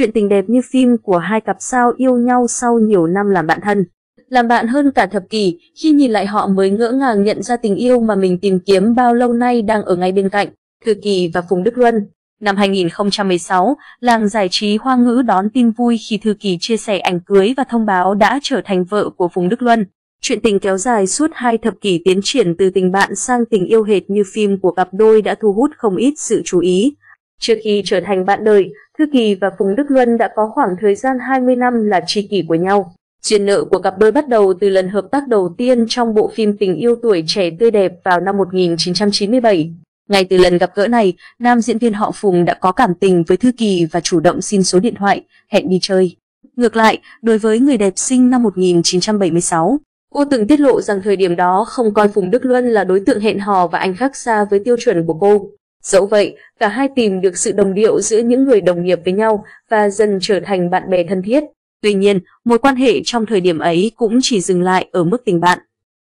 chuyện tình đẹp như phim của hai cặp sao yêu nhau sau nhiều năm làm bạn thân. Làm bạn hơn cả thập kỷ, khi nhìn lại họ mới ngỡ ngàng nhận ra tình yêu mà mình tìm kiếm bao lâu nay đang ở ngay bên cạnh. Thư Kỳ và Phùng Đức Luân Năm 2016, làng giải trí Hoa ngữ đón tin vui khi Thư Kỳ chia sẻ ảnh cưới và thông báo đã trở thành vợ của Phùng Đức Luân. Chuyện tình kéo dài suốt hai thập kỷ tiến triển từ tình bạn sang tình yêu hệt như phim của cặp đôi đã thu hút không ít sự chú ý. Trước khi trở thành bạn đời, Thư Kỳ và Phùng Đức Luân đã có khoảng thời gian 20 năm là tri kỷ của nhau. Chuyện nợ của cặp đôi bắt đầu từ lần hợp tác đầu tiên trong bộ phim Tình yêu tuổi trẻ tươi đẹp vào năm 1997. Ngay từ lần gặp gỡ này, nam diễn viên họ Phùng đã có cảm tình với Thư Kỳ và chủ động xin số điện thoại, hẹn đi chơi. Ngược lại, đối với người đẹp sinh năm 1976, cô từng tiết lộ rằng thời điểm đó không coi Phùng Đức Luân là đối tượng hẹn hò và anh khác xa với tiêu chuẩn của cô. Dẫu vậy, cả hai tìm được sự đồng điệu giữa những người đồng nghiệp với nhau và dần trở thành bạn bè thân thiết. Tuy nhiên, mối quan hệ trong thời điểm ấy cũng chỉ dừng lại ở mức tình bạn.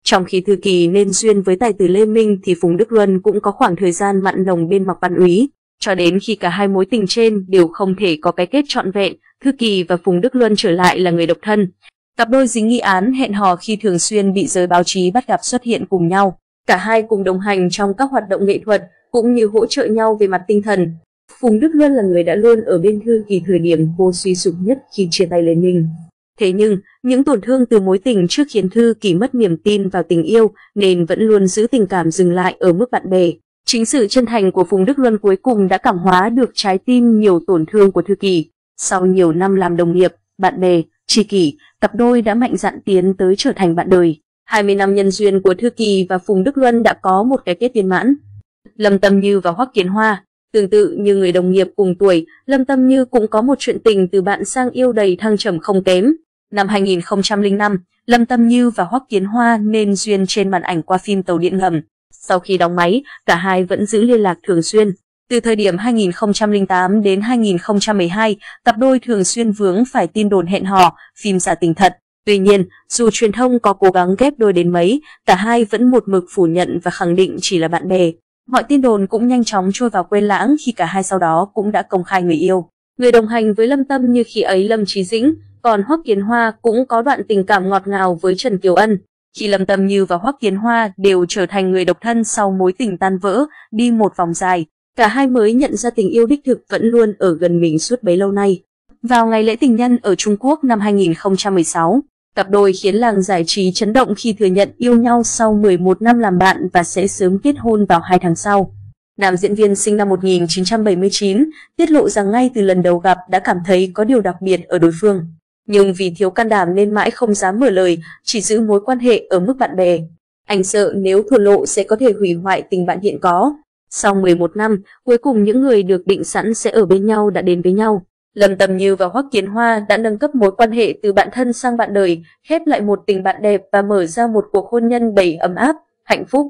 Trong khi Thư Kỳ nên duyên với tài tử Lê Minh thì Phùng Đức Luân cũng có khoảng thời gian mặn nồng bên Mạc Văn Úy. Cho đến khi cả hai mối tình trên đều không thể có cái kết trọn vẹn, Thư Kỳ và Phùng Đức Luân trở lại là người độc thân. Cặp đôi dính nghi án hẹn hò khi thường xuyên bị giới báo chí bắt gặp xuất hiện cùng nhau. Cả hai cùng đồng hành trong các hoạt động nghệ thuật cũng như hỗ trợ nhau về mặt tinh thần. Phùng Đức Luân là người đã luôn ở bên Thư Kỳ thời điểm cô suy sụp nhất khi chia tay Lê Minh. Thế nhưng, những tổn thương từ mối tình trước khiến Thư Kỳ mất niềm tin vào tình yêu nên vẫn luôn giữ tình cảm dừng lại ở mức bạn bè. Chính sự chân thành của Phùng Đức Luân cuối cùng đã cảm hóa được trái tim nhiều tổn thương của Thư Kỳ. Sau nhiều năm làm đồng nghiệp, bạn bè, tri kỷ, cặp đôi đã mạnh dạn tiến tới trở thành bạn đời. 20 năm nhân duyên của Thư Kỳ và Phùng Đức Luân đã có một cái kết viên mãn. Lâm Tâm Như và Hoắc Kiến Hoa Tương tự như người đồng nghiệp cùng tuổi, Lâm Tâm Như cũng có một chuyện tình từ bạn sang yêu đầy thăng trầm không kém. Năm 2005, Lâm Tâm Như và Hoắc Kiến Hoa nên duyên trên màn ảnh qua phim Tàu Điện Ngầm. Sau khi đóng máy, cả hai vẫn giữ liên lạc thường xuyên. Từ thời điểm 2008 đến 2012, cặp đôi thường xuyên vướng phải tin đồn hẹn hò, phim giả tình thật. Tuy nhiên, dù truyền thông có cố gắng ghép đôi đến mấy, cả hai vẫn một mực phủ nhận và khẳng định chỉ là bạn bè. Mọi tin đồn cũng nhanh chóng trôi vào quên lãng khi cả hai sau đó cũng đã công khai người yêu. Người đồng hành với Lâm Tâm như khi ấy Lâm Trí Dĩnh, còn Hoắc Kiến Hoa cũng có đoạn tình cảm ngọt ngào với Trần Kiều Ân. Khi Lâm Tâm Như và Hoắc Kiến Hoa đều trở thành người độc thân sau mối tình tan vỡ, đi một vòng dài, cả hai mới nhận ra tình yêu đích thực vẫn luôn ở gần mình suốt bấy lâu nay. Vào ngày lễ tình nhân ở Trung Quốc năm 2016, cặp đôi khiến làng giải trí chấn động khi thừa nhận yêu nhau sau 11 năm làm bạn và sẽ sớm kết hôn vào hai tháng sau. Nam diễn viên sinh năm 1979 tiết lộ rằng ngay từ lần đầu gặp đã cảm thấy có điều đặc biệt ở đối phương nhưng vì thiếu can đảm nên mãi không dám mở lời, chỉ giữ mối quan hệ ở mức bạn bè. Anh sợ nếu thổ lộ sẽ có thể hủy hoại tình bạn hiện có. Sau 11 năm, cuối cùng những người được định sẵn sẽ ở bên nhau đã đến với nhau. Lâm Tầm Như và Hoắc Kiến Hoa đã nâng cấp mối quan hệ từ bạn thân sang bạn đời, khép lại một tình bạn đẹp và mở ra một cuộc hôn nhân đầy ấm áp, hạnh phúc.